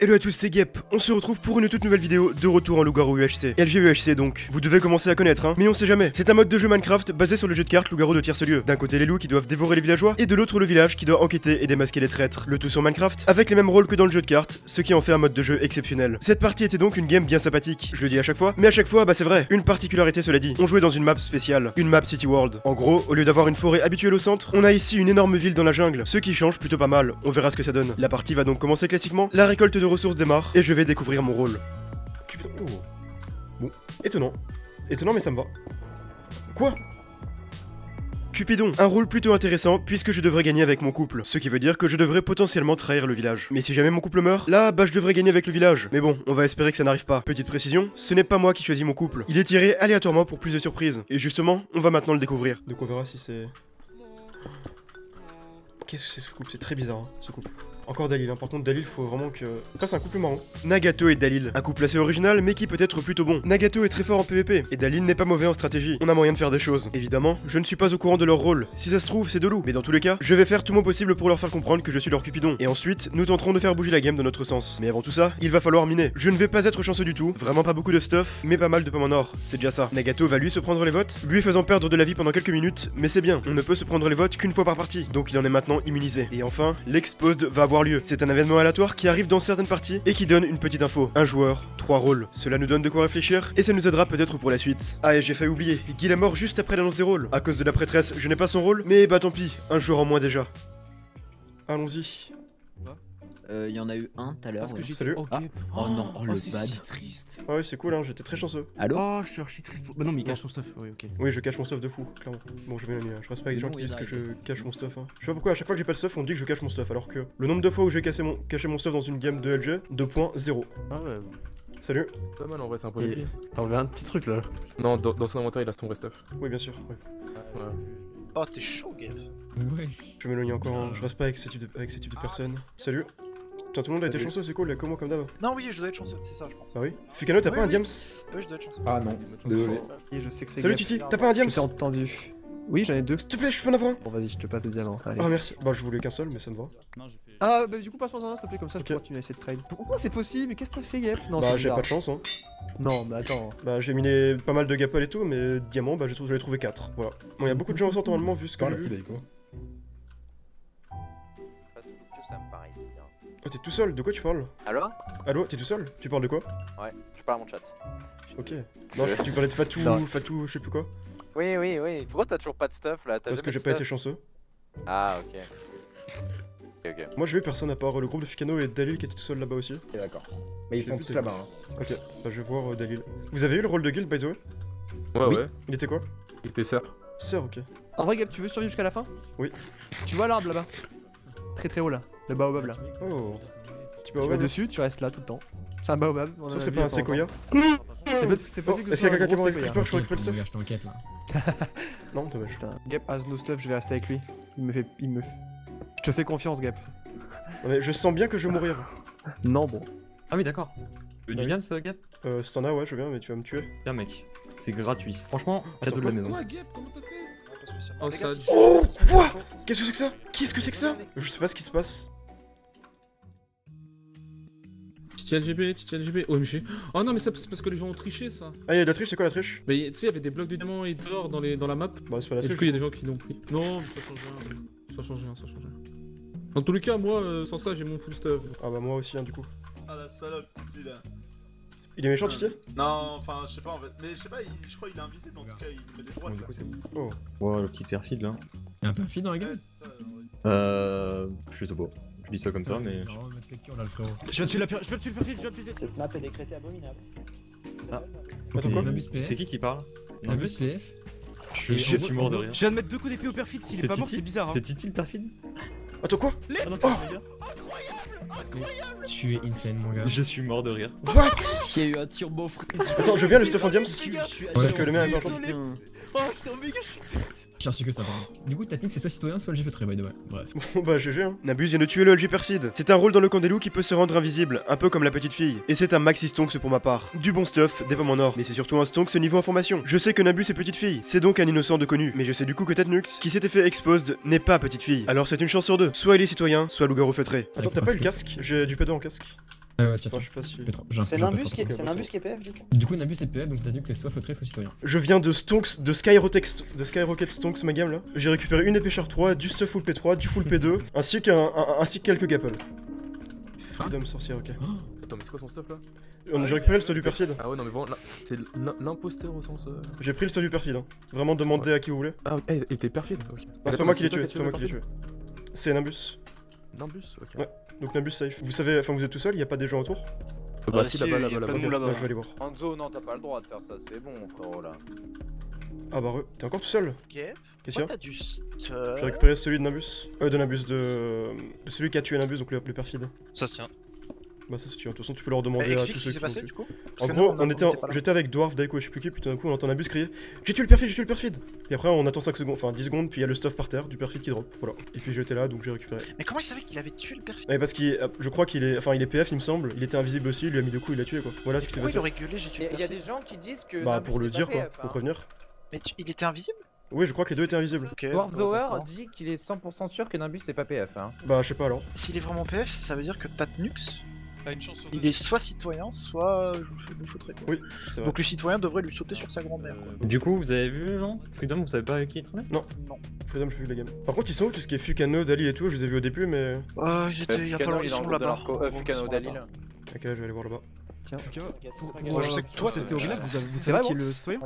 Hello à tous, c'est Gep. On se retrouve pour une toute nouvelle vidéo de retour en loup-garou UHC. Donc. Vous devez commencer à connaître, hein. Mais on sait jamais. C'est un mode de jeu Minecraft basé sur le jeu de cartes loup-garou de tierce lieu. D'un côté les loups qui doivent dévorer les villageois, et de l'autre le village qui doit enquêter et démasquer les traîtres. Le tout sur Minecraft, avec les mêmes rôles que dans le jeu de cartes, ce qui en fait un mode de jeu exceptionnel. Cette partie était donc une game bien sympathique. Je le dis à chaque fois, mais à chaque fois, bah c'est vrai. Une particularité cela dit. On jouait dans une map spéciale, une map City World. En gros, au lieu d'avoir une forêt habituelle au centre, on a ici une énorme ville dans la jungle, ce qui change plutôt pas mal. On verra ce que ça donne. La partie va donc commencer classiquement. La récolte de ressources démarre, et je vais découvrir mon rôle. Cupidon. Oh. Bon, étonnant. Étonnant, mais ça me va. Quoi? Cupidon, un rôle plutôt intéressant puisque je devrais gagner avec mon couple, ce qui veut dire que je devrais potentiellement trahir le village. Mais si jamais mon couple meurt, là, bah je devrais gagner avec le village. Mais bon, on va espérer que ça n'arrive pas. Petite précision, ce n'est pas moi qui choisis mon couple. Il est tiré aléatoirement pour plus de surprises. Et justement, on va maintenant le découvrir. Donc on verra si c'est... Qu'est-ce que c'est ce couple? C'est très bizarre, hein, ce couple. Encore Dalil, hein. par contre Dalil faut vraiment que... Ça c'est un couple marrant. Nagato et Dalil, un couple assez original mais qui peut être plutôt bon. Nagato est très fort en PvP et Dalil n'est pas mauvais en stratégie. On a moyen de faire des choses. Évidemment, je ne suis pas au courant de leur rôle. Si ça se trouve, c'est de loup. Mais dans tous les cas, je vais faire tout mon possible pour leur faire comprendre que je suis leur cupidon. Et ensuite, nous tenterons de faire bouger la game dans notre sens. Mais avant tout ça, il va falloir miner. Je ne vais pas être chanceux du tout, vraiment pas beaucoup de stuff, mais pas mal de pommes en or. C'est déjà ça. Nagato va lui se prendre les votes, lui faisant perdre de la vie pendant quelques minutes, mais c'est bien. On ne peut se prendre les votes qu'une fois par partie. Donc il en est maintenant immunisé. Et enfin, l'exposed va avoir lieu. C'est un événement aléatoire qui arrive dans certaines parties et qui donne une petite info. Un joueur, trois rôles. Cela nous donne de quoi réfléchir et ça nous aidera peut-être pour la suite. Ah et j'ai failli oublier, Guy est mort juste après l'annonce des rôles. À cause de la prêtresse, je n'ai pas son rôle, mais bah tant pis, un joueur en moins déjà. Allons-y. Il y en a eu un tout à l'heure. Parce que ouais. j'ai Salut. Oh, Ah. Oh non, oh, le c'est bad. si triste. Ah ouais c'est cool hein, j'étais très chanceux. Allô Oh, je suis archi triste. Bah non, mais il cache son stuff. Oui, ok. Oui je cache mon stuff de fou, clairement. Bon je vais l'année, je reste pas avec des gens qui disent en que je cache mon stuff. Hein. Je sais pas pourquoi à chaque fois que j'ai pas le stuff on dit que je cache mon stuff alors que le nombre de fois où j'ai cassé mon... caché mon stuff dans une game de LG, 2.0. Ah ouais, Salut. pas mal en vrai, c'est un peu Et T'as enlevé un petit truc là. Non, dans, dans son inventaire, il a son vrai stuff. Oui bien sûr, ouais. Ouais. Oh, t'es chaud, Gav. Ouais. Je m'éloigne encore, hein. je reste pas avec ce type de, avec ce type de personnes. Salut. Putain tout le monde a été chanceux c'est cool, il y a que moi comme d'hab. Non, oui, je dois être chanceux, c'est ça, je pense. Bah oui. Fukano t'as pas un diams Oui, je dois être chanceux. Ah non, désolé. Je sais que c'est Salut. Titi, t'as pas un diams Je t'ai entendu. Oui, j'en ai deux. S'il te plaît je peux en avoir un Bon, vas-y, je te passe des diamants. Allez. Ah merci. Bah je voulais qu'un seul mais ça me va. Ah, bah du coup, passe-moi un, s'il te plaît, comme ça, Ok. je peux continuer à essayer de trade. Pourquoi c'est possible? Qu'est-ce que t'as fait, Gep Non, Bah j'ai pas de chance hein. Non, mais attends. Bah j'ai miné pas mal de gapol et tout, mais diamant, bah j'ai j'en ai trouvé 4. Voilà. Bon, il y a beaucoup de gens en sortant normalement vu ce que Oh, t'es tout seul, de quoi tu parles Allo Allo, t'es tout seul? Tu parles de quoi? Ouais, je parle à mon chat. Ok. Non, je- tu parlais de Fatou. Fatou, je sais plus quoi. Oui, oui, oui. Pourquoi t'as toujours pas de stuff là? T'as Parce que j'ai pas été chanceux. Ah, ok. Ok, ok. Moi j'ai vu personne à part le groupe de Ficano et Dalil qui était tout seul là-bas aussi. Ok, d'accord. Mais ils sont tous là-bas. Hein. Ok, bah je vais voir euh, Dalil. Vous avez eu le rôle de guild by the way? Ouais, Oui. ouais. Il était quoi? Il était sœur. Sœur, ok. En vrai, Gep, tu veux survivre jusqu'à la fin? Oui. Tu vois l'arbre là-bas? Très très haut là. Le baobab là. Oh. Tu vas dessus, tu restes là tout le temps. C'est un baobab. c'est pas un séquoia. C'est pas- c'est Oh, possible que est-ce ce qu'il y a quelqu'un qui récupère séquoia. Je récupère le stuff Je t'enquête là. Non, dommage. Putain, Gep has no stuff, je vais rester avec lui. Il me fait. Il me. Je te fais confiance, Gep. Non, mais je sens bien que je vais mourir. Non, bon. Ah oui d'accord. Bah Le du oui. Diams, euh, Gap Euh, si t'en as, ouais, je veux bien, mais tu vas me tuer. Bien mec. C'est gratuit. Franchement, cadeau de la maison. Un peu spécial. Oh, ça- Oh, Qu'est-ce que c'est que ça? Qu'est-ce que c'est que ça? Je sais pas ce qui se passe. Titi LGB, Titi LGB. OMG. Oh non, mais ça, c'est parce que les gens ont triché ça. Ah, il y a de la triche, c'est quoi la triche? Mais tu sais, il y avait des blocs de diamants et d'or dans, les... dans la map. Bah, c'est pas la Et du triche. coup, il y a des gens qui l'ont pris? Non, mais ça change rien. Ça change rien, ça change rien. Dans tous les cas, moi, euh, sans ça, j'ai mon full stuff. Ah, bah, moi aussi, hein, du coup. Ah la salope, Titi là. Il est méchant, Titi Non, enfin, je sais pas en fait. Mais je sais pas, il- je crois qu'il est invisible en tout cas, il met des droites du là. coup, c'est bon. Oh. Ouais, le petit perfide là. Y'a un peu fil dans la ouais. Euh. Je sais pas. Je dis ça comme ça, mais. Non, mettre quelqu'un là, le frérot. Je viens de tuer la per- je viens de tuer le perfide, je viens de tuer le Cette map est décrétée abominable. Ah. C'est qui qui parle Nabus PF. Je, je suis mort de rire. Je viens de mettre deux coups d'épée au perfide, s'il est, C'est pas mort, c'est bizarre. Hein. C'est Titi le perfide Attends, quoi non, Oh Tu es insane, mon gars. Je suis mort de rire. What Il y a eu un turbo freeze. Attends, je veux bien le stuff en diams Parce que le mien est encore- Oh, je suis en méga J'ai reçu que ça, pardon. Du coup, technique, c'est soit citoyen, soit le GF by the way. Bref. Bon bah GG hein. Nabus vient de tuer le LG perfide. C'est un rôle dans le camp des loups qui peut se rendre invisible, un peu comme la petite fille. Et c'est un maxi stonks pour ma part. Du bon stuff, des pommes en or, mais c'est surtout un stonks niveau information. Je sais que Nabus est petite fille, c'est donc un innocent de connu. Mais je sais du coup que Tetnux, qui s'était fait exposed, n'est pas petite fille. Alors c'est une chance sur deux. Soit il est citoyen, soit loup-garou feutré. Attends, t'as pas eu le casque? J'ai du pédo en casque. Ah ouais, tiens, Attends, je sais pas si... P3. J'ai un C'est j'ai un Nimbus P3. qui est, ok, c'est Nimbus qui est PF du coup Du coup, Nimbus est PF, donc t'as dit que c'est soit fautré, soit citoyen. Je viens de Stonks, de Skyrocket, de Skyrocket Stonks ma gamme là. J'ai récupéré une épée char 3, du stuff full P3, du full P2, ainsi qu'un un- ainsi que quelques gapples. Freedom sorcière, ok. Attends, mais c'est quoi son stuff là? J'ai récupéré le salut perfide. Ah ouais, non, mais vraiment, là, c'est l'im- l'imposteur au sens. euh, J'ai pris le salut perfide. Hein. Vraiment demandez à qui vous voulez. Ah, ok, il était perfide, ok. Non, c'est pas moi qui l'ai tué, c'est pas moi qui l'ai tué. C'est Nimbus. Nimbus, ok. Ouais. Donc Nimbus safe. Vous savez, enfin vous êtes tout seul, il y a pas des gens autour Bah, si, là-bas, là-bas, là-bas. Bah, je vais aller voir. Enzo, non, t'as pas le droit de faire ça, c'est bon, frérot là. Ah bah re, t'es encore tout seul Ok. Qu'est-ce qu'il y a T'as du stuff. J'ai récupéré celui de Nimbus. Euh, de Nimbus, de... de celui qui a tué Nimbus, donc le, le perfide. Ça se tient. Bah ça c'est tué, de toute façon tu peux leur demander Bah, à tous ce ceux qui s'est passé du coup. En Parce gros, on était, en- j'étais avec Dwarf, Daiko et je sais plus qui, puis tout d'un coup on entend Nimbus crier J'ai tué le perfide, j'ai tué le perfide Et après on attend 5 secondes, enfin 10 secondes, puis il y a le stuff par terre, du perfide qui drop, voilà. Et puis j'étais là, donc j'ai récupéré. Mais comment il savait qu'il avait tué le perfide? Ouais, parce qu'il est- je crois qu'il est, enfin il est PF il me semble, il était invisible aussi, il lui a mis deux coups, il l'a tué quoi. Voilà ce qui s'est passé. aurait gueulé j'ai tué le Il y a des gens qui disent que. Bah pour le n'est dire quoi, pour prévenir. Mais il était invisible? Oui je crois que les deux étaient invisibles. Ok. Dwarf bon, Zower d'accord. dit qu'il est 100% sûr que Nimbus c'est pas PF. Hein. Bah je sais pas alors. S'il est vraiment PF, ça veut dire que Tatnux, T'as une chance sur il est soit citoyen, soit nous faudrait quoi. Oui, c'est vrai. Donc le citoyen devrait lui sauter sur sa grand-mère. quoi. Du coup, vous avez vu, non? Freedom, vous savez pas avec qui il traînait? Non. Freedom, j'ai vu la game. Par contre ils sont où tout ce qui est Fukano, Dali et tout, je les ai vus au début mais... Euh, j'étais il y a pas longtemps, ils sont là-bas. Euh, Fukano Dalil. Ok je vais aller voir là-bas. Tiens, euh, je sais que toi, cette t'es- théorie-là, vous, savez qui est le citoyen?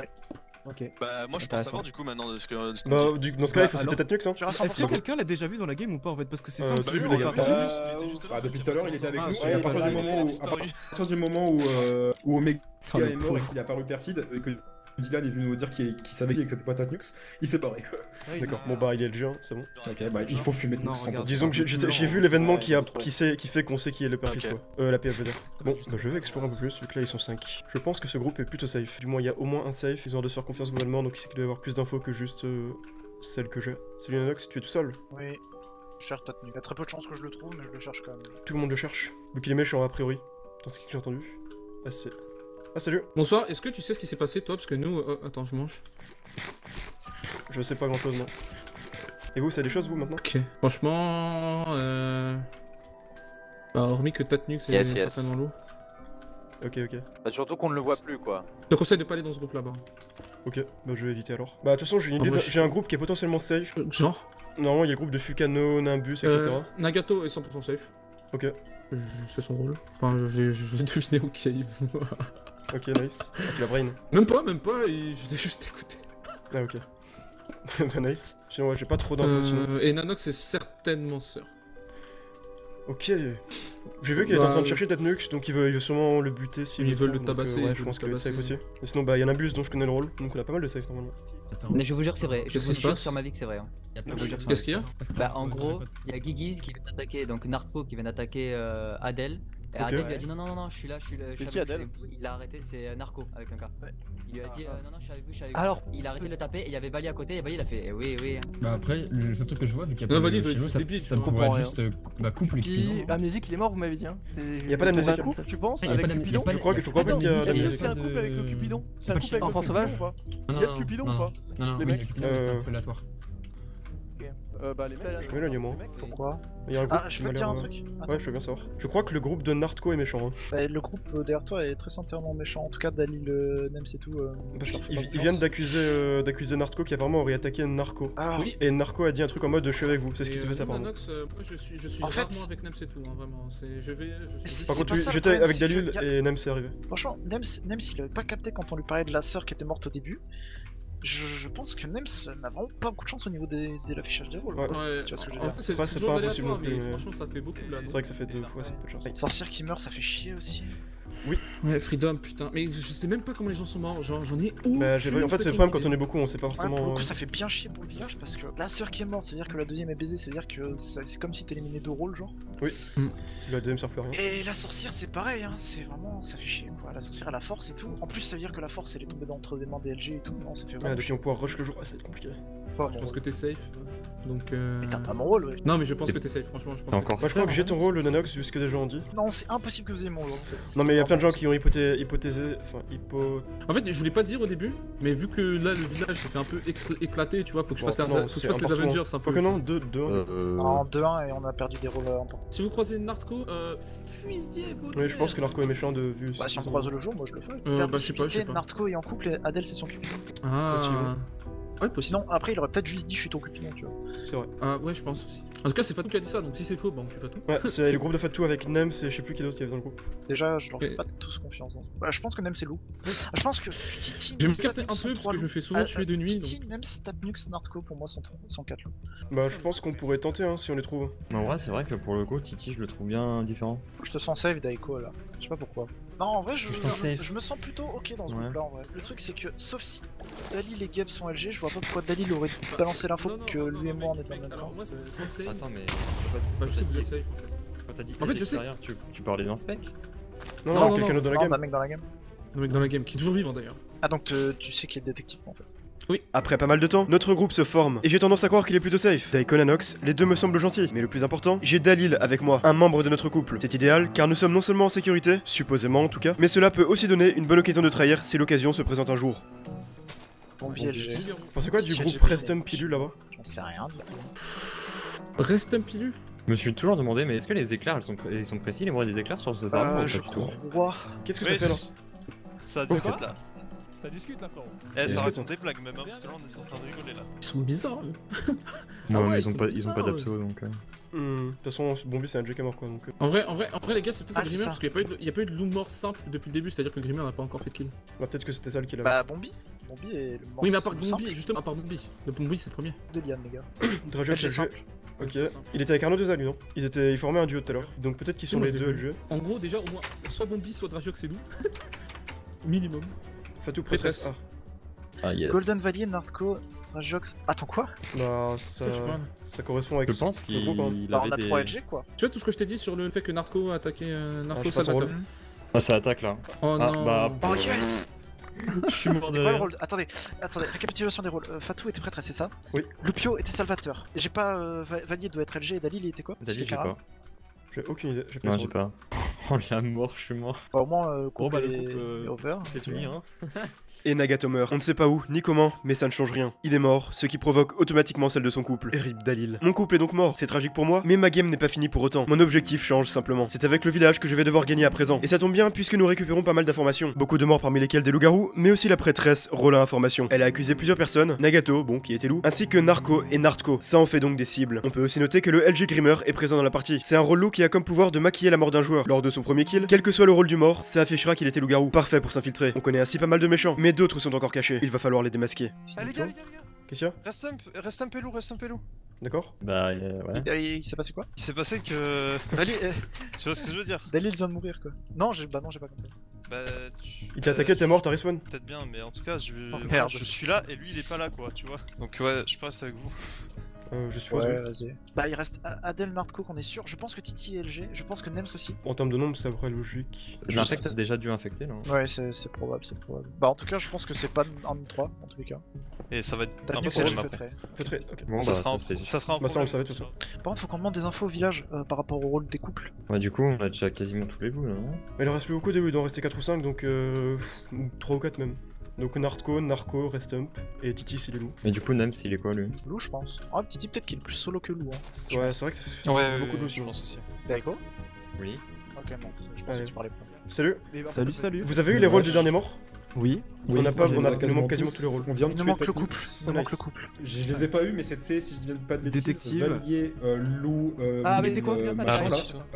Ok. Bah, moi je pense savoir du coup maintenant de ce que. de ce Bah du- dans ce cas-là il faut Bah, citer alors- Tatnux hein. Tu restes Est-ce que quelqu'un l'a déjà vu dans la game ou pas en fait? Parce que c'est Euh, simple. Euh, juste Bah, depuis tout à l'heure, il était avec nous. Et à partir du moment a où, à partir du moment où, où Omega est mort et qu'il est apparu perfide, et que Dylan est venu nous dire qu'il savait qu'il acceptait pas Tatnux, il s'est barré. D'accord, bon bah il est le G1, c'est bon. Ok, bah il faut fumer sans regarde. Disons que j'ai- vu l'événement qui, a, qui, sait, qui fait qu'on sait qui est le perfide Ok. quoi. Euh, la PFVD. Bon, bah, je vais explorer un peu plus, vu que là ils sont 5. Je pense que ce groupe est plutôt safe. Du moins il y a au moins un safe, ils ont l'air de se faire confiance globalement, donc il sait qu'il doit y avoir plus d'infos que juste euh, celle que j'ai. Salut Nanox, tu es tout seul Oui. Je cherche Tatnux. Il y a très peu de chances que je le trouve, mais je le cherche quand même. Tout le monde le cherche. Vu qu'il est méchant a priori. Attends, c'est qui que j'ai entendu? Ah c'est... Ah salut Bonsoir, est-ce que tu sais ce qui s'est passé toi? Parce que nous. euh, attends, je mange. Je sais pas grand chose non. Et vous, c'est des choses vous maintenant? Ok. Franchement. Euh... Bah, hormis que Tatnux est Yes, yes. certainement l'eau. Ok ok. Bah, surtout qu'on ne le voit plus quoi. Je te conseille de pas aller dans ce groupe là-bas. Ok, bah je vais éviter alors. Bah de toute façon j'ai une En idée, je- j'ai un groupe qui est potentiellement safe. Euh, Genre? Normalement il y a le groupe de Fukano, Nimbus, etc. Euh, Nagato est 100% safe. Ok, C'est son rôle. Enfin, j'ai deviné ok. Ok nice. Ah, tu l'as brain même pas, même pas, je l'ai juste écouté. Ah ok. bah nice. Sinon ouais, j'ai pas trop d'infos. Euh, et Nanox est certainement sœur. Ok. J'ai vu qu'il est en Bah, train de euh, chercher Tatnux, donc il veut, il veut sûrement le buter s'il Ils le veulent le euh, tabasser, ouais, je pense qu'il va être safe aussi. Et sinon bah il y a Nimbus dont je connais le rôle, donc on a pas mal de safe normalement. Attends. Mais je vous jure que c'est vrai, je vous jure sur ma vie que c'est vrai. hein. Qu'est-ce qu'il y a Bah en gros, il y a Gigiz qui vient d'attaquer, donc Narco qui vient d'attaquer euh, Adèle. Et. Adèle lui a dit non non non non je suis là, je suis là, C'est qui, Adèle. Il a arrêté, c'est euh, Narco avec un cas. Il lui a dit euh, non non je suis avec vous, je suis avec Alors- vous. Il a arrêté de le taper et il y avait Bali à côté et Bali il a fait eh oui oui. Bah après, le seul truc que je vois, vu qu'il y a Non, pas de chez il ça, ça juste euh, bah, couple Qui... Cupidon. Amnésique, il est mort, vous m'avez dit. Hein. Y a pas d'amnésique, un hein. couple, tu penses Ah, Avec Cupidon pas Je crois que- c'est un couple avec le Cupidon C'est un couple avec le Enfant Cupidon sauvage ou pas Il y a Cupidon non, ou pas Non, non, Les oui, mecs le Cupidon, mais c'est un Euh, peu aléatoire. Euh, bah les mecs. Je m'éloigne moi. Pourquoi Il y a un groupe Ah, je peux te dire un euh, truc Ouais, je veux bien savoir. Je crois que le groupe de Narco est méchant. hein. Bah, le groupe euh, derrière toi est très sincèrement méchant. En tout cas, Dalil, euh, Nems et tout. euh, Parce qu'ils viennent d'accuser euh, d'accuser Narco qui apparemment aurait attaqué Narco. Ah, Oui. Et Narco a dit un truc en mode je suis avec vous, c'est ce qui s'est euh, passé apparemment. Euh, moi je suis, je suis En fait- rarement avec Nem, c'est tout, hein, vraiment. C'est- Je vais. Je suis C'est- Par c'est contre, j'étais avec c'est Dalil et Nem c'est arrivé. Franchement, Nems, Nems, il avait pas capté quand on lui parlait de la sœur qui était morte au début. Je, je pense que Nems n'a vraiment pas beaucoup de chance au niveau des, de l'affichage des rôles. Ouais. quoi. Ouais, Tu vois ce que je veux en dire fait, c'est pas impossible aléatoire, non plus, mais mais- franchement, ça fait beaucoup là. C'est vrai que ça fait deux fois, c'est peu de chance. Sorcière qui meurt, ça fait chier aussi. Ouais, Freedom, putain. Mais je sais même pas comment les gens sont morts. Genre, j'en ai où Bah, j'ai- en fait, c'est le problème quand on est beaucoup, on sait pas Ouais, forcément. pour le euh, coup, ça fait bien chier pour le village parce que la sœur qui est morte, ça veut dire que la deuxième est baisée, ça veut dire que c'est comme si t'éliminais deux rôles, genre. La deuxième sert plus à rien. Et la sorcière, c'est pareil, hein, c'est vraiment, ça fait chier. La sorcière, a la force et tout. En plus, ça veut dire que la force, elle est tombée dans entre des mains DLG et tout. Non, ça fait Ah, vraiment depuis chier. on pourra rush le jour, ah, ça va être compliqué. Pas Je pense que t'es safe. Donc. Euh... Mais t'as pas mon rôle, ouais. Non, mais je pense que t'es safe, franchement. Je pense que encore Moi, je crois que j'ai ton rôle, le Nanox, vu ce que des gens ont dit. Non, c'est impossible que vous ayez mon rôle en fait. Non, mais il y a plein de gens qui ont hypothé- hypothézé. Enfin, hypo. En fait, je voulais pas dire au début, mais vu que là, le village s'est fait un peu éclater, tu vois, faut que je fasse, Bon, les- non, faut que c'est je fasse les. Avengers un peu. Non, 2, 2, Euh, En 2-1 et on a perdu des rôles euh, importants. Si vous croisez Narco, euh, fuyez vos Oui, je pense que Narco est méchant de vue. Bah, si on croise le jour, moi je le fais. Euh, bah, je sais pas, je sais possibilité, pas. Narco est en couple et Adèle c'est son cupidon. Ah. Ouais, possible. Sinon, après il aurait peut-être juste dit je suis ton cupidon, tu vois. C'est vrai. Ah, ouais, je pense aussi. En tout cas, c'est Fatou qui a dit ça, donc si c'est faux, bah, on tue Fatou. Ouais, c'est le groupe de Fatou avec Nems et je sais plus qui d'autre qui avait dans le groupe. Déjà, je leur fais Et- pas tous confiance. hein. Bah, je pense que Nem c'est loup. Ah, Je pense que Titi. Je vais me Nems, un sont peu parce trois que je me fais souvent Ah, tuer de nuit. Titi, Nems, Tatnux, Narco pour moi sont, tro- sont 4 loups. Bah, je pense qu'on pourrait tenter hein, si on les trouve. Mais en vrai, c'est vrai que pour le coup, Titi, je le trouve bien différent. Je te sens safe Daiko là. Je sais pas pourquoi. Non, en vrai, je, Je me sens je- safe. je me sens plutôt ok dans ce Ouais. groupe là en vrai. Le truc, c'est que sauf si Dalil et Geb sont LG, je vois pas pourquoi Dalil aurait balancé l'info Non, non, que non, lui non, et moi on est dans le mec, même alors camp. moi, c'est conseil. Attends, mais. je sais pas si- Bah, je sais que vous êtes quand safe. t'as dit En fait, je sais- tu, tu parlais d'un spec? Non, Non, non, non, quelqu'un non. d'autre dans la Non, game. d'un mec dans la game. Le mec dans la game, qui est toujours vivant d'ailleurs. Ah, donc te- tu sais qui est le détective en fait. Après pas mal de temps, notre groupe se forme, et j'ai tendance à croire qu'il est plutôt safe. Daikon et Nox, les deux me semblent gentils, mais le plus important, j'ai Dalil avec moi, un membre de notre couple. C'est idéal, car nous sommes non seulement en sécurité, supposément en tout cas, mais cela peut aussi donner une bonne occasion de trahir si l'occasion se présente un jour. Bon. Figaro. Pensez quoi du groupe Preston Pilule là-bas J'en sais rien du tout. Reste un pilu. Je me suis toujours demandé, mais est-ce que les éclairs, sont, ils sont précis, les moyens des éclairs sur ce serveur ou Euh, pas je du tout crois. Qu'est-ce que ça fait là Ça Oh, là. Ça discute là, frérot. Eh, ça raconte des blagues même, hein, parce que là on est en train de rigoler là. Ils sont bizarres, eux. Non, Ah ouais, mais ils ils ont pas, ils ont pas d'abso donc. euh. Hmm, De toute façon, Bombi c'est un Jack mort quoi donc. euh, En vrai, en vrai, en vrai, les gars, c'est peut-être Ah, un c'est Grimmer parce qu'il n'y a, pas eu de- y a pas eu de loup mort simple depuis le début, c'est-à-dire que le Grimmer n'a pas encore fait de kill. Bah, peut-être que c'était ça le kill. Bah, Bombi. Bombi est le Oui, mais à part Bombi, justement, à part Bombi. Le Bombi, c'est le premier. de Liane, les gars. Dragon LG. simple. Ok. C'est. Il était avec Arnaud Deza lui non? Ils étaient, ils formaient un duo tout à l'heure. Donc peut-être qu'ils sont les deux vu. LG. En gros, déjà, au moins, soit Bombi, soit Dragiox et loup. Minimum. Fatou Prêtresse. Ah, yes. Golden Valley, Narco, Rajox. Attends quoi? Ah. Bah, ça, correspond avec. Je pense qu'il hein. Bah, on avait a des. 3 LG quoi. Tu vois tout ce que je t'ai dit sur le fait que Narco a attaqué euh, Ah, Salvatore rôle. Ah, ça attaque là. Oh Ah, non bah, Oh yes Je suis mort de C'est quoi le rire. rôle Attendez, attendez, récapitulation des rôles. Euh, Fatou était prêtre, c'est ça? Oui. Lupio était salvateur. J'ai pas. Euh, Va- Valier doit être LG et Dalil il était quoi? Dalil, j'ai pas. J'ai aucune idée. J'ai pas Non, j'ai pas. Oh la mort, je suis mort. Bah, au moins, euh, couple bah, le couple, euh, est over. C'est fini, hein. Et Nagato meurt. On ne sait pas où, ni comment, mais ça ne change rien. Il est mort, ce qui provoque automatiquement celle de son couple. Et Dalil. Mon couple est donc mort, c'est tragique pour moi, mais ma game n'est pas finie pour autant. Mon objectif change simplement. C'est avec le village que je vais devoir gagner à présent. Et ça tombe bien puisque nous récupérons pas mal d'informations. Beaucoup de morts parmi lesquelles des loups-garous, mais aussi la prêtresse Rola Information. Elle a accusé plusieurs personnes, Nagato, bon, qui était loup, ainsi que Narco et Nartco. Ça en fait donc des cibles. On peut aussi noter que le LG Grimmer est présent dans la partie. C'est un rôle loup qui a comme pouvoir de maquiller la mort d'un joueur. Lors de son premier kill, quel que soit le rôle du mort, ça affichera qu'il était loup-garou. Parfait pour s'infiltrer. On connaît ainsi pas mal de méchants, mais d'autres sont encore cachés. Il va falloir les démasquer. Ah, les gars, les gars, les gars. Qu'est-ce qu'il y a Reste un, reste un pelou, reste un pelou. D'accord Bah, euh, ouais. Il, il- il s'est passé quoi Il s'est passé que. Dalil, euh, Tu vois ce que je veux dire Dalil vient de mourir quoi. Non, j'ai bah non, j'ai pas compris. Bah. tu- Il t'a attaqué, euh, t'es mort, t'as respawn Peut-être bien, mais en tout cas, je, Oh, merde. je suis là et lui il est pas là quoi, tu vois. Donc ouais, je passe avec vous. Euh, je suppose. Ouais, oui. Bah, il reste Adel Nartco qu'on est sûr. Je pense que Titi est LG. Je pense que Nems aussi. En termes de nombre, c'est à peu près logique. L'infect a déjà dû infecter, non Ouais, c'est probable, c'est probable. Bah, en tout cas, je pense que c'est pas un de 3 en tous les cas. Et ça va être T'as un problème LG après. fait très. Fait très. Ok. Bon, ça, bah, sera un, ça, ça sera un Bah, ça, on le savait, de toute façon. Par contre, faut qu'on demande des infos au village euh, par rapport au rôle des couples. Bah, du coup, on a déjà quasiment tous les bouts là, non Mais il en reste plus beaucoup au début, il doit en rester 4 ou 5, donc euh, 3 ou 4 même. Donc Narco, Narco, Restump, et Titi s'il est loup. Mais du coup, Nems, il est quoi lui Lou, je pense. Ah, Titi, peut-être qu'il est plus solo que Lou. Hein. Ouais, c'est vrai que ça fait Ouais, ouais, beaucoup de loup je pense aussi. D'accord Oui. Ok, non, je pense Allez. que tu parlais pas. Salut Salut, salut. Vous avez eu les rôles des derniers morts Oui. On a pas, on a, manque quasiment tous les rôles. On vient de tuer manque le couple. Il nous manque le couple. Je je les ai pas eu, mais c'était, si je dis pas de bêtises, Détective. Valier, euh, Loup, euh, Ah, mais c'est quoi, euh, bien ça,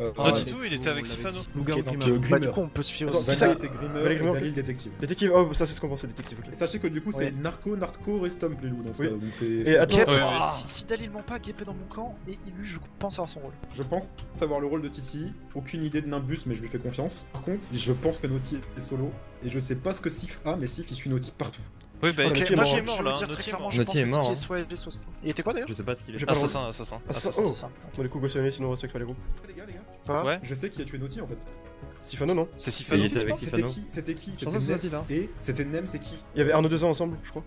Euh, Ah, ouais. Titou, il était avec Ok, donc, Grimmer. euh, Bah, du coup, on peut suivre Attends, aussi. Ça- était Grimmer Valier et Grimmer, Dalil détective. Détective, oh, ça c'est ce qu'on pensait, détective. Sachez que du coup, c'est. Narco, Narco, Restomp les loups dans ce cas. Donc c'est. Et attends, euh, si, Dalil ment pas, Gep est dans mon camp et Illu, je pense avoir son rôle. Je pense savoir le rôle de Titi, aucune idée de Nimbus, mais je lui fais confiance. Par contre, je pense que Naughty est solo, et je sais pas ce que Sif a, mais Sif il suit Naughty partout. Oui, bah, Ok, Naughty est moi mort, je veux là, Naughty est mort. Naughty est mort, hein. Il était quoi d'ailleurs Je sais pas ce qu'il est. J'ai. Assassin, assassin. Ah, ça, Assassin, oh. Bon, du coup, Gossuet, sinon on respecte pas les groupes. Les gars, les gars. Pas Ouais, Je sais qui a tué Naughty en fait. Sifano, non c'est Il Sifano. était avec C'était qui C'était qui? C'était Nems hein. et. C'était Nems et qui? Il y avait Arnaud deux ans ensemble, je crois.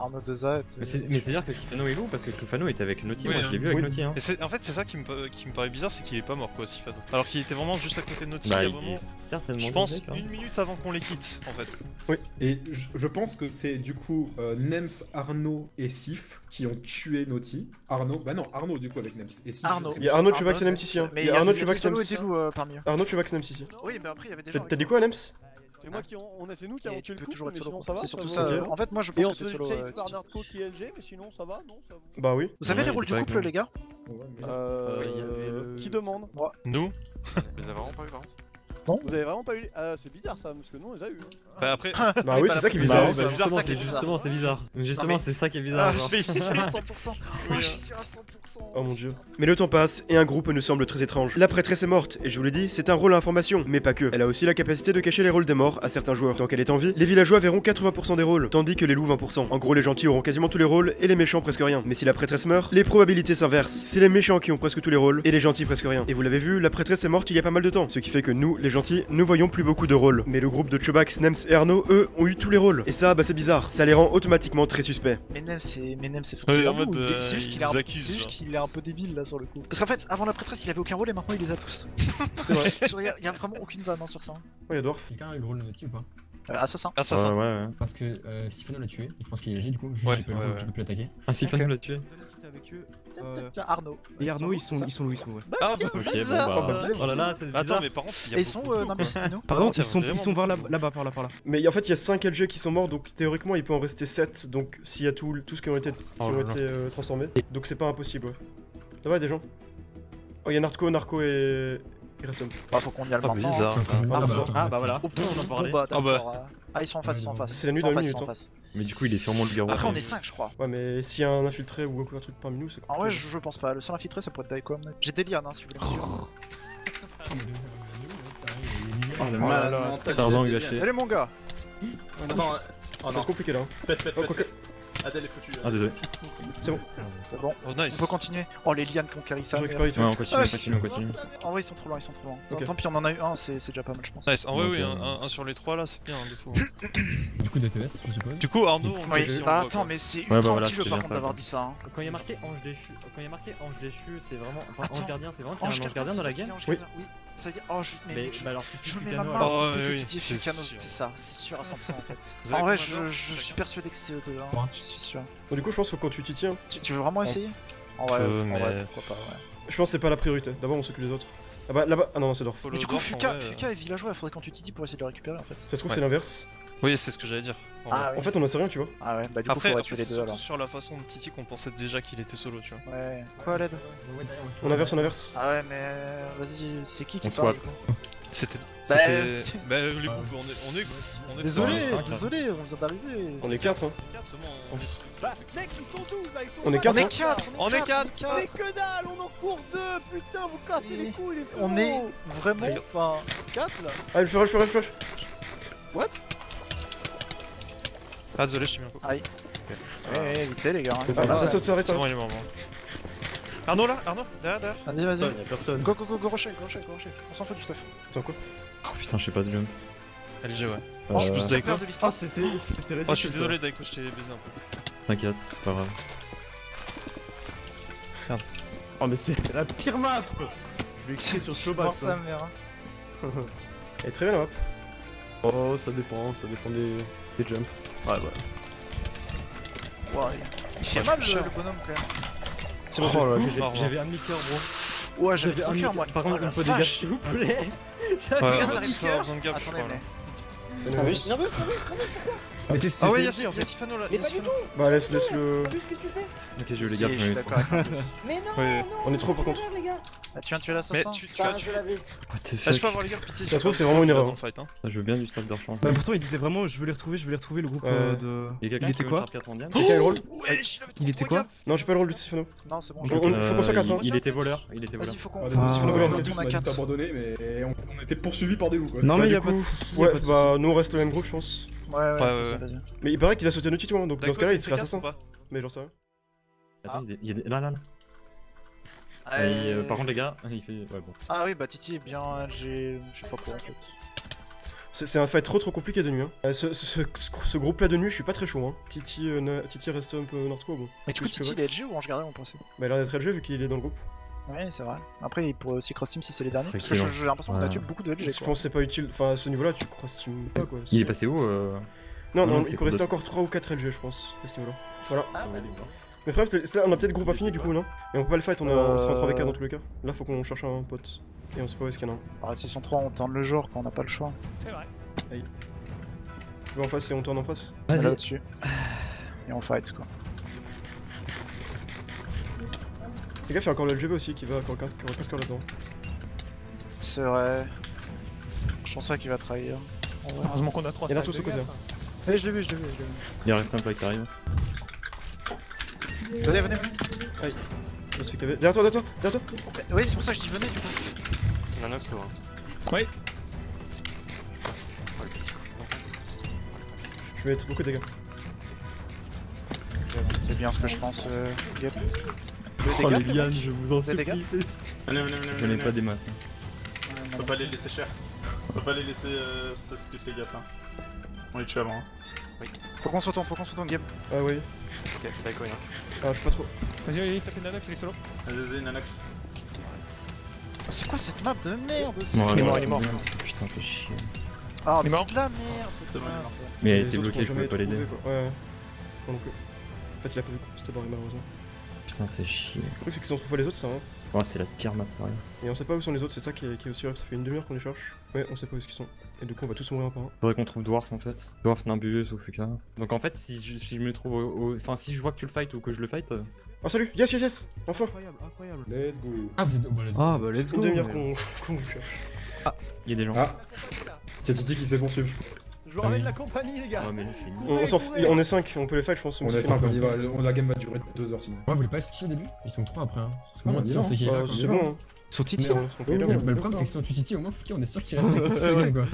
Arnaud Deza Mais c'est mais c'est-à-dire que Sifano est loup parce que Sifano était avec Naughty, Oui, moi je l'ai hein. vu avec Oui. Naughty. Hein. Et en fait, c'est ça qui me, pa- qui me paraît bizarre, c'est qu'il est pas mort quoi, Sifano. Alors qu'il était vraiment juste à côté de Naughty. Bah, il y a il vraiment, est certainement je pense, mec, hein. une minute avant qu'on les quitte en fait. Oui, et je, je pense que c'est du coup euh, Nems, Arnaud et Sif qui ont tué Naughty. Arnaud, bah non, Arnaud du coup avec Nems. Et Sif, Arnaud. Il y a Arnaud Chubax et Nems ici. hein. Mais Il y a Arnaud Chubax et Nems. euh. Arnaud Chubax et Nems ici. Oui, mais après il y avait des T'as gens. t'as dit quoi, Nems? C'est moi qui on, on a c'est nous qui Et avons tu tué le coup, toujours être mais sinon ça va. C'est surtout ça. Ok. En fait, moi je Et pense on que se c'est solo. chase euh, par Titi. Narco qui est LG, mais sinon ça va, non ça va. Bah oui. Vous avez Ouais, les rôles du couple, les gars? Euh, Qui demande? Nous? Les a vraiment pas eu par Vous avez vraiment pas eu. Ah, c'est bizarre ça, parce que nous on les a eu. Bah après. Bah oui, c'est ça qui est bizarre. bah, bizarre, justement, ça qui est c'est bizarre. justement, c'est bizarre. Justement, mais- c'est ça qui est bizarre. Ah, je suis sûr à 100%. Moi je suis sûr à 100%. Oh mon dieu. Mais le temps passe et un groupe nous semble très étrange. La prêtresse est morte et je vous l'ai dit, c'est un rôle à information, mais pas que. Elle a aussi la capacité de cacher les rôles des morts à certains joueurs. Tant qu'elle est en vie, les villageois verront 80% des rôles, tandis que les loups 20%. En gros, les gentils auront quasiment tous les rôles et les méchants presque rien. Mais si la prêtresse meurt, les probabilités s'inversent. C'est les méchants qui ont presque tous les rôles et les gentils presque rien. Et vous l'avez vu, la prêtresse est morte il y a pas mal de temps, ce qui fait que nous, les gentils, ne voyons plus beaucoup de rôles. Mais le groupe de Chubax, Nems et Arnaud, eux, ont eu tous les rôles. Et ça, bah c'est bizarre. Ça les rend automatiquement très suspects. Mais Nem c'est c'est Ouais, euh, c'est juste il qu'il est un nous accuse, c'est juste genre. qu'il est un peu débile là sur le coup. Parce qu'en fait avant la prêtresse il avait aucun rôle et maintenant il les a tous. C'est vrai. Genre, il y a- y a vraiment aucune vanne hein, sur ça. Oh, y'a Dwarf. Quelqu'un a eu le rôle de Naughty ou pas Euh, Assassin. Ça Ouais, ça. ouais, ouais. Parce que euh, l'a tué, je pense qu'il est léger du coup, Ouais, pas le ouais, rôle, ouais. je peux plus l'attaquer. Ah, l'a tué. Avec eux. Tiens, Euh, tiens, Arnaud. Et Arnaud, ils sont, ils sont où ils sont ouais. Ah bah Ok, bon bizarre. bah. Oh, Oh là là, c'est Attends, bizarre. mais par contre, il y a Et ils sont euh. Pardon, contre, ils sont, ils sont voir là- beaucoup de là-bas, par là, par là. Mais en fait, il y a 5 LG qui sont morts, donc théoriquement, il peut en rester 7. Donc, s'il y a tout, tout ce qui ont été, qui Oh ont là été euh, transformés. Donc, c'est pas impossible, ouais. Là-bas, il y a des gens? Oh, il y a Narco, Narco et. Rasson. Bah faut qu'on y aille Ah maintenant. Ah, bah, bah, attends, ah, bah attends. voilà, Oh, on en parlait. bah, Ah bah. Ah ils sont en face, ils sont en face. C'est la nuit Ils sont en dans la face, nuit, ils sont en toi. face. Mais du coup, il est sûrement le garou. Après on est 5 je crois. Ouais, mais s'il y a un infiltré ou un truc parmi nous, c'est En compliqué. vrai je, je pense pas, le seul infiltré ça pourrait être Daiko. J'ai des liens hein si vous voulez. Oh, le Oh mental. Tarzan gâché. Salut mon gars Attends, oh Ça va non. compliqué là. hein. Pète, pète, Oh, pète. Adèle est foutue. Ah, désolé. C'est bon, Oh on peut continuer. Oh les lianes qui ont carry ça. Ouais, on continue, on continue, on continue. En vrai ils sont trop loin, ils sont trop loin. Tant pis on en a eu un, c'est déjà pas mal je pense. Nice. En vrai, oui, euh, un, un- un sur les trois là, c'est bien, de fou. Du coup, DTS, je suppose. Du coup, Arnaud, on Oui, bah attends mais c'est Ouais, ultra bah voilà, anti-jeu par contre d'avoir dit ça. hein. Quand il y a marqué ange déchu, quand il y a marqué ange déchu, c'est vraiment. Enfin, ange gardien, c'est vraiment qu'il y a Ange un ange gardien gardien dans la game. Oui. Gardien, Oui. Ça veut dire. Oh je mais Mais mec, je- bah alors, Je mets ma main alors- Oh, que oui, c'est Fukano, sûr. c'est ça, c'est sûr à 100% en fait. En vrai, je, je suis persuadé que c'est eux deux, hein. Moi. je suis sûr. Donc, du coup, je pense que quand tu t'y tiens, Tu, tu veux vraiment essayer? En vrai, Euh, en mais- vrai, pourquoi pas, ouais. je pense que c'est pas la priorité. D'abord, on s'occupe des autres. Ah bah là-bas, ah non, non, c'est Dorf. Mais du coup, Fuka, vrai, euh, Fuka est villageois, il faudrait qu'on tu Titi pour essayer de le récupérer en fait. Ça se trouve, Ouais. c'est l'inverse. Oui, c'est ce que j'allais dire. en. Ah, En fait, on en sait rien, tu vois. Ah ouais, bah du coup, Après, faudrait après, tuer les deux alors. sur la façon de Titi qu'on pensait déjà qu'il était solo, tu vois. Ouais. Quoi, l'aide. On inverse, on inverse. Ah ouais, mais euh, vas-y, c'est qui qui On parle coup? C'était. Bah, C'était. c'est- Bah, les groupes, on est. On est. On est Désolé, Ouais, cinq, là. désolé, on vient d'arriver. On est 4, hein. On est- Bah, mec, ils sont 12 là, ils sont On est là. quatre, On est hein. 4, On est que dalle, on en court deux, putain, vous cassez les couilles, les fous On est vraiment, enfin, 4 là Ah, le flash, le flash, le flash. What? Ah, désolé, je t'ai mis un coup. Aïe. Ouais, évitez les gars. hein. Ah, ça saute, ça arrête, C'est ça bon, arrête. il est mort. bon. Arnaud là Arnaud Derrière, derrière Vas-y, vas-y. Y'a personne. Go, go, go, go, rocher, go, rocher, go, rocher. On s'en fout du stuff. Attends, quoi Oh putain, je sais pas ce jump. LG, ouais. Euh, je pousse J'ai Daiko. de. Ah, c'était ridicule. Oh, je suis désolé, Daiko, je t'ai baisé un peu. T'inquiète, c'est pas grave. Oh, mais c'est la pire map Je vais écrire sur Showback sa ça. mère. hein. Elle est très bien la map. Oh, ça dépend, ça dépend des, des jumps. Ouais, bah. Ouais, il fait mal le le bonhomme quand même. Oh là. J'avais un demi-cœur, bro. Ouais, j'avais J'avais un demi-cœur. moi. Par contre, il me la faut des gars, vache. s'il vous plaît. De Attendez, mais. Nerveux, nerveux, nerveux, Mais t'es Ah ouais, c'était- y'a y'a Sifano là. Mais y'a pas du tout Bah, laisse, laisse le. Abus, qu'est-ce que tu fais Ok, je vais les gars, je je suis vais d'accord avec. Mais non, On est trop, par contre. Ah, tu viens de tuer l'assassin tu, tu je tué. l'avais. What the Ah, je fuck peux avoir les gars, pitié. Ça se trouve, c'est vraiment une erreur. Hein. Ah, Je veux bien du stock d'argent. Bah pourtant il disait vraiment je veux les retrouver, je veux les retrouver le groupe euh, de... Il y a quelqu'un Il qui était quoi rôle je Il était quoi. Non, j'ai pas le rôle de Sifano. Non, c'est bon. On- on- faut qu'on soit quatre, hein. il, il était voleur, il était voleur. Vas-y, faut qu'on. Ah, on a dit 4. abandonné, mais on, on était poursuivis par des loups quoi. Non Bah, mais du y a pas de Ouais, bah, nous on reste le même groupe, je pense. Ouais, ouais, Ouais. Mais il paraît qu'il a sauté Naughty, toi, donc dans ce cas-là, il serait assassin. Mais j'en sais rien. Attends, il y a- des. Là, là, là. Ah, Et, euh, par contre, les gars, il fait. Ouais, bon. Ah oui, bah Titi est bien LG, je sais pas quoi en fait. C'est un fight trop trop compliqué de nuit. Hein. Euh, ce, ce, ce- ce groupe là de nuit, je suis pas très chaud. Hein. Titi, euh, na- Titi reste un peu Nordco. Bon. Mais du coup, Titi, il est. LG ou Ange Gardien, on pensait Bah, il a l'air d'être LG vu qu'il est dans le groupe. Ouais, c'est vrai. Après, il pourrait aussi cross team si c'est les derniers. Parce que j'ai l'impression qu'on a tué beaucoup de LG. Je pense que c'est pas utile. Enfin, à ce niveau là, tu cross team pas quoi. Il est passé où euh... Non, non, il c'est peut pour rester encore 3 ou 4 LG, je pense, à ce niveau là. Voilà. Ah, Mais là, on a peut-être groupe infini du coup, non? Mais on peut pas le fight, on, sera en 3v4 dans tous les cas. Là, faut qu'on cherche un pote. Et on sait pas où est-ce qu'il y en a un. Ah, s'ils sont 3, on tente le jour quand on n'a pas le choix. C'est vrai. Tu vas en face et on tourne en face Vas-y. là au-dessus. Et on fight quoi. Les gars, il y a encore le LGB aussi qui va encore 15 qui aura 15 là-dedans. C'est vrai. Je pense pas qu'il va trahir. En. Heureusement qu'on a 3 Il y en a tous au côté. hein. Eh, je l'ai vu, je l'ai vu, je l'ai vu. Il en reste un pas qui arrive. Venez, venez, venez. Aïe. Y Derrière toi, derrière toi, derrière toi Eh, Oui, c'est pour ça que je dis venez du coup. Nanox, toi. Oui. Je vais être beaucoup de dégâts. C'est bien ce que je pense, euh, Gap. Oh les lianes, gars, je vous en supplie. c'est- Venez, venez, venez, Je n'ai pas des masses. hein. On peut pas les laisser cher. On peut pas les laisser euh, se split les gars là. On les tue avant. Hein. Faut qu'on se retourne, faut qu'on se retourne, Game. Ah oui. Ok, d'accord, Ah, je sais pas trop. Vas-y, vas-y, tapez Nanox, il est solo. Vas-y, Nanox. C'est quoi cette map de merde aussi Non, Il est mort, c'est il est mort. Putain, fais chier. Ah, Il mais est mort. c'est de la merde cette non. Mais elle était bloquée, je pouvais pas l'aider. Ouais. Plus. En fait, il a pas vu, c'était barré malheureusement. Putain, fais chier. Le truc, c'est que si on trouve pas les autres, ça rien. Oh, c'est la pire map, ça rien. Et on sait pas où sont les autres, c'est ça qui est, qui est aussi vrai. Ça fait une demi-heure qu'on les cherche. Ouais, on sait pas où est-ce qu'ils sont. Et du coup, on va tous mourir un par un. Faudrait qu'on trouve Dwarf en fait. Dwarf, Nimbus ou Fuka. Donc en fait, si je, si je me trouve au. au- Enfin, si je vois que tu le fight ou que je le fight. euh, Oh, salut Yes, yes, yes Enfin Incroyable, incroyable. Let's go. Ah, vous êtes. Oh, bah, let's go. Ah, bah let's Une go. demi-heure mais- qu'on cherche. Il y a des gens. Ah C'est Titi qui se fait poursuivre. Je vous ramène la compagnie, les gars. Oh, mais fini. On, on s'en on est 5, on peut les fight, je pense. On est 5, on y va. La game va durer 2 heures sinon. Ouais, vous voulez pas essayer au début Ils sont 3 après. Hein. Parce que Ah, moi, sait qu'il est là. Bah, quoi. c'est bon. hein. Sur Titi Mais on- on peut y aller, Mais hein. mais le problème, c'est que si on tue Titi, au moins, Fouki, on est sûr qu'il reste avec toute la game quoi.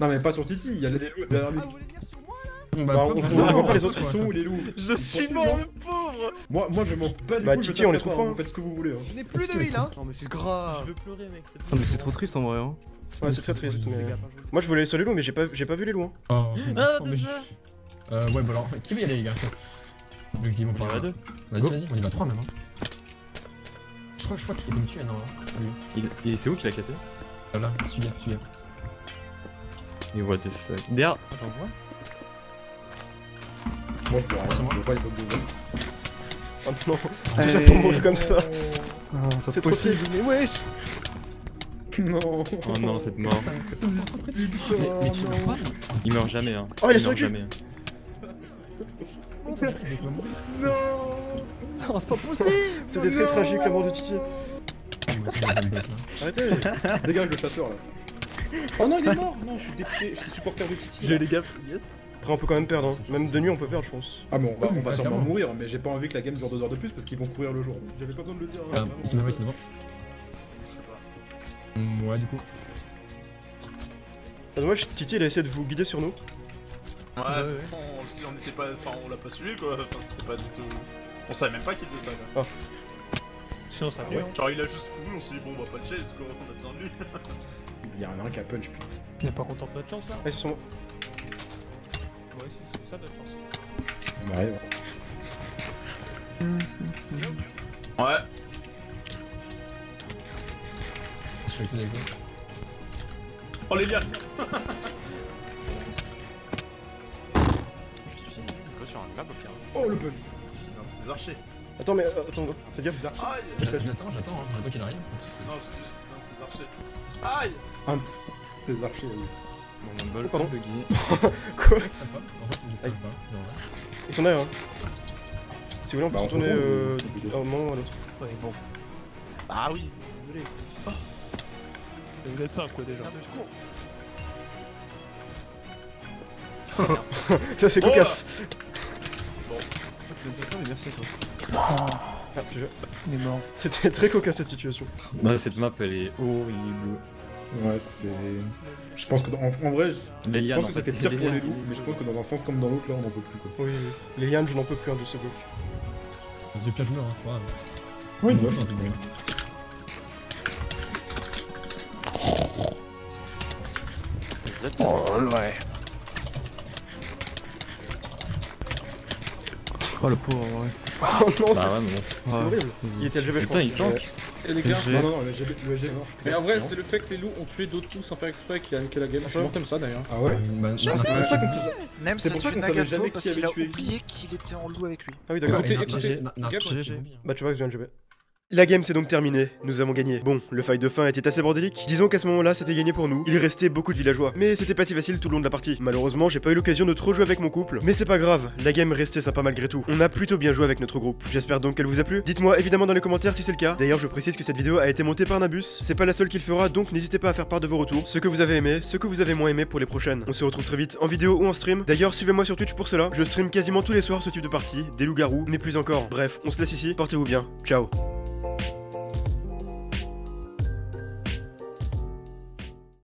Non, mais pas sur Titi, il y a les loups derrière lui. Ah, vous voulez venir sur moi Bon, Bah, le on- problème, c'est on- que voit pas les autres, Ils sont où les loups? Je suis mort, le pauvre Moi, moi je m'en bats les Bah, couilles, Titi, on les tape trouve pas, pas, Vous faites ce que vous voulez. hein. Je n'ai plus Est-ce de qu'il heal, hein Non, mais c'est grave. Je veux pleurer, mec. c'est Ah, mais c'est trop triste en vrai. Hein. Ouais, c'est très triste, mais. Moi, je voulais aller sur les loups, mais j'ai pas, j'ai pas vu les loups. hein. Oh, Ah, oh, mais je- Euh, ouais, bah alors, qui veut y aller, les gars Effectivement, On y pas. va deux. Vas-y, vas-y, on y va 3 même. Hein. Je crois, je crois qu'il peut me tuer, non hein. Lui. Il, il- c'est où qu'il a cassé? Voilà, suis-gap, suis-gap. Et what the fuck. Derrière. Attends, quoi Moi je vois rien, C'est moi. je vois pas les bugs de. Oh non, ça pour mourir comme ça. Ah, ça C'est trop triste. Mais wesh Non Oh non, cette mort. Ça- ça me rend trop triste. Mais, mais tu meurs pas Il meurt jamais. Hein. Oh, il a meurt survécu. jamais. hein. Mourir. Oh, c'est pas possible C'était très tragique la mort de Titi. J'ai là. Arrêtez Dégage le chasseur là. Oh non, il est mort Non, je suis député, je suis supporter de Titi. là. les gaffes. Yes. Après, on peut quand même perdre. Hein. Même de nuit, on peut perdre, je pense. Ah, mais on va, on va sûrement mourir, mais j'ai pas envie que la game dure 2 heures de plus parce qu'ils vont courir le jour. J'avais pas besoin de le dire. hein, Ah, vraiment. il pas. Mm, Ouais, du coup. Ah, dommage, Titi, il a essayé de vous guider sur nous. Ouais, on- si on était pas. Enfin, on l'a pas suivi quoi. Enfin, c'était pas du tout. On savait même pas qu'il faisait ça quoi. Sinon, on sera Ah ouais. Genre, il a juste couru, on s'est dit, bon, bah pas de chase quoi, on a besoin de lui. Il y a un qui a punch, putain. On est pas content de notre chance là Ah, ils sont sur moi. Ouais, c'est c'est ça notre chance. On arrive. Ouais. Suis avec toi, Dago. Oh les liens sur un map au pire. Oh le punch C'est un de ces archers. Attends, mais euh, attends, fais gaffe. Aïe J'attends, j'attends, j'attends, hein, j'attends qu'il arrive. Non, c'est un de ces archers. Aïe Un de ces archers, oui. Bon, mon bol, Oh, pardon. buggy. Quoi Ouais, sympa. En vrai, c'est c'est sympa. C'est vrai. Ils sont derrière. Hein. Si vous voulez, on peut Bah, se tourner euh, c'est- d'un moment à l'autre. Ouais, bon. Ah oui, désolé. Vous êtes 5 quoi déjà. Ça, c'est cocasse. merci à toi. Ah. Il est mort. C'était très cocasse cette situation. Non, cette map elle est horrible. Ouais, c'est. Je pense que dans- en, en vrai, je, Les je lianes, pense en que c'était pire les pour les lianes loups, mais je pense que dans un sens comme dans l'autre, là, on en peut plus quoi. Oui, oui. Les lianes, je n'en peux plus un de ce bloc. J'ai je meurs, hein, c'est pas grave. Oui, Moi, plus rien. Oh ouais. Oh le pauvre, ouais. Oh non, Bah c'est ouais, Ouais. horrible. Il était LGB, je Putain, il pense. tank. Et les gars, J'ai- Non, non, non, le le est mort. mais en vrai, c'est le fait que les loups ont tué d'autres loups sans faire exprès qui a niqué la game. C'est mortel ça d'ailleurs. Ah ouais Bah, C'est Nat- pour ça qu'on sait Nem C'est pour ça qu'on savait Nagato jamais parce qui qu'il avait a tué qui. oublié qu'il était en loup avec lui. Ah oui, d'accord. Écoutez. Bah tu vois que je viens de LGB. La game c'est donc terminée, nous avons gagné. Bon, le fight de fin était assez bordélique. Disons qu'à ce moment-là, c'était gagné pour nous. Il restait beaucoup de villageois, mais c'était pas si facile tout le long de la partie. Malheureusement, j'ai pas eu l'occasion de trop jouer avec mon couple, mais c'est pas grave, la game restait sympa malgré tout. On a plutôt bien joué avec notre groupe. J'espère donc qu'elle vous a plu. Dites-moi évidemment dans les commentaires si c'est le cas. D'ailleurs, je précise que cette vidéo a été montée par Nabus. C'est pas la seule qu'il fera, donc n'hésitez pas à faire part de vos retours, ce que vous avez aimé, ce que vous avez moins aimé pour les prochaines. On se retrouve très vite en vidéo ou en stream. D'ailleurs, suivez-moi sur Twitch pour cela. Je stream quasiment tous les soirs ce type de partie, des loups-garous, mais plus encore. Bref, on se laisse ici. Portez-vous bien. Ciao.